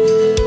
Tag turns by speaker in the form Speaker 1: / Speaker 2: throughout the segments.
Speaker 1: you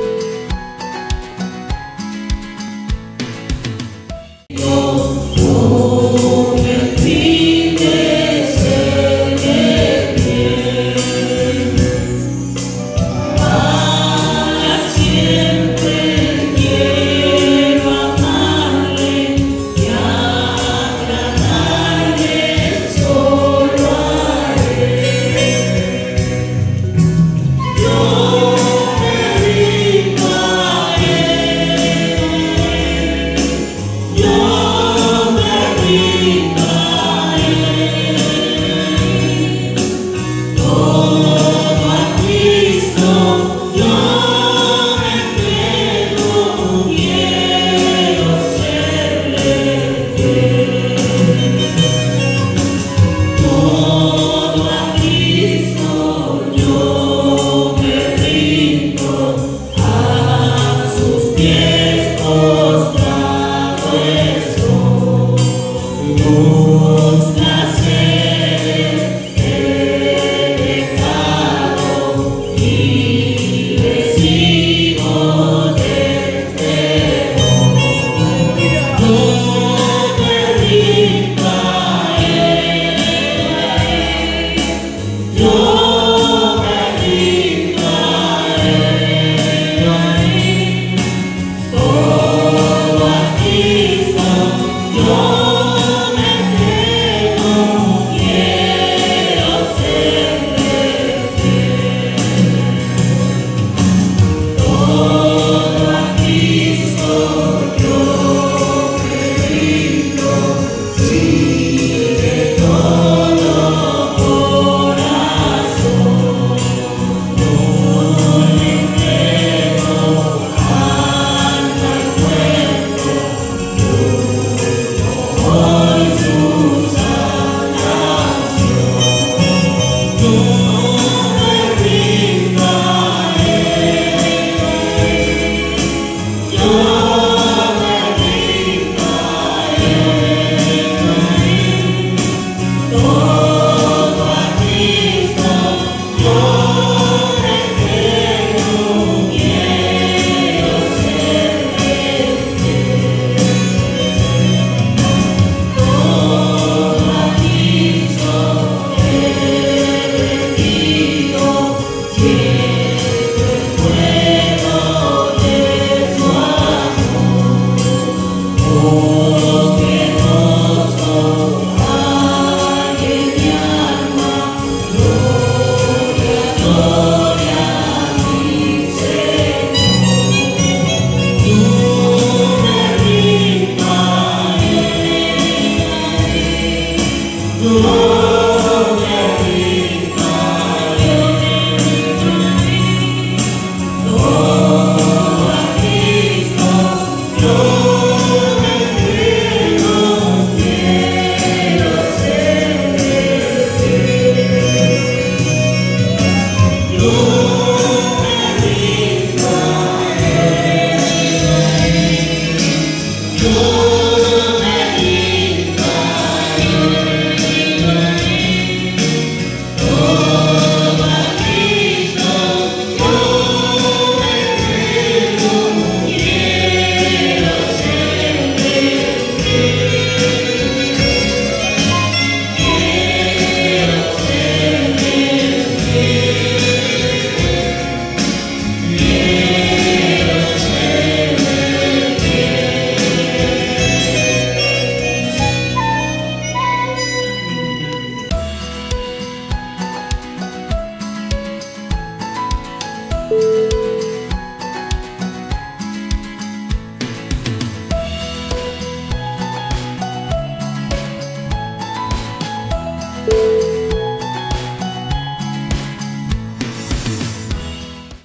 Speaker 1: you